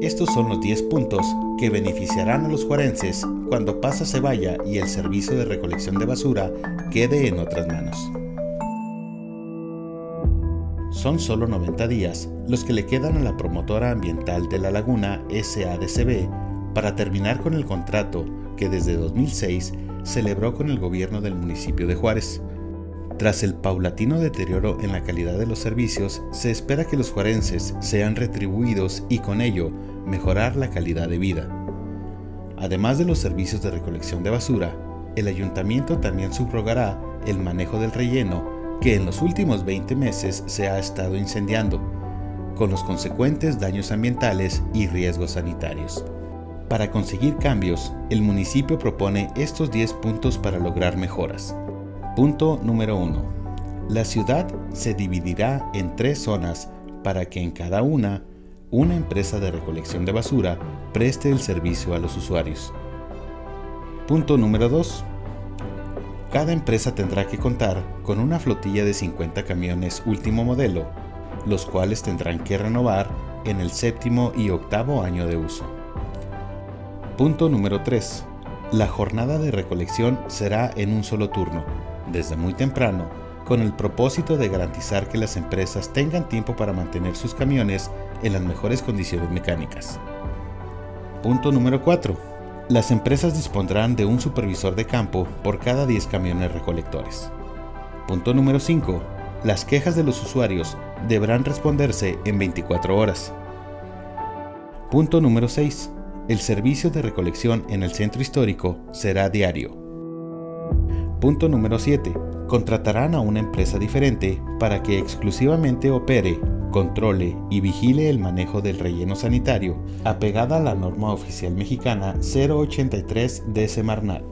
Estos son los 10 puntos que beneficiarán a los juarenses cuando Pasa se vaya y el servicio de recolección de basura quede en otras manos. Son solo 90 días los que le quedan a la promotora ambiental de la laguna SADCB para terminar con el contrato que desde 2006 celebró con el gobierno del municipio de Juárez. Tras el paulatino deterioro en la calidad de los servicios, se espera que los juarenses sean retribuidos y con ello mejorar la calidad de vida. Además de los servicios de recolección de basura, el ayuntamiento también subrogará el manejo del relleno que en los últimos 20 meses se ha estado incendiando, con los consecuentes daños ambientales y riesgos sanitarios. Para conseguir cambios, el municipio propone estos 10 puntos para lograr mejoras. Punto número 1. La ciudad se dividirá en tres zonas para que en cada una una empresa de recolección de basura preste el servicio a los usuarios. Punto número 2. Cada empresa tendrá que contar con una flotilla de 50 camiones último modelo, los cuales tendrán que renovar en el séptimo y octavo año de uso. Punto número 3. La jornada de recolección será en un solo turno, desde muy temprano con el propósito de garantizar que las empresas tengan tiempo para mantener sus camiones en las mejores condiciones mecánicas. Punto número 4. Las empresas dispondrán de un supervisor de campo por cada 10 camiones recolectores. Punto número 5. Las quejas de los usuarios deberán responderse en 24 horas. Punto número 6. El servicio de recolección en el centro histórico será diario. Punto número 7. Contratarán a una empresa diferente para que exclusivamente opere, controle y vigile el manejo del relleno sanitario, apegada a la norma oficial mexicana 083 de Semarnat.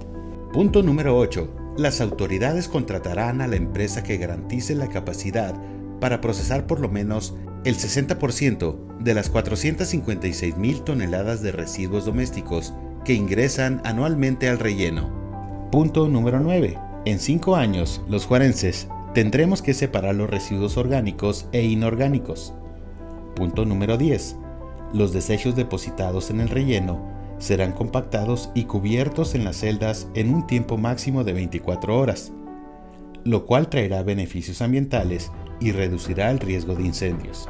Punto número 8. Las autoridades contratarán a la empresa que garantice la capacidad para procesar por lo menos el 60% de las 456 mil toneladas de residuos domésticos que ingresan anualmente al relleno. Punto número 9. En cinco años, los juarenses tendremos que separar los residuos orgánicos e inorgánicos. Punto número 10. Los desechos depositados en el relleno serán compactados y cubiertos en las celdas en un tiempo máximo de 24 horas, lo cual traerá beneficios ambientales y reducirá el riesgo de incendios.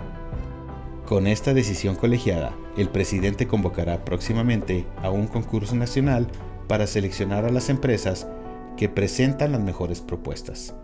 Con esta decisión colegiada, el presidente convocará próximamente a un concurso nacional para seleccionar a las empresas que presentan las mejores propuestas.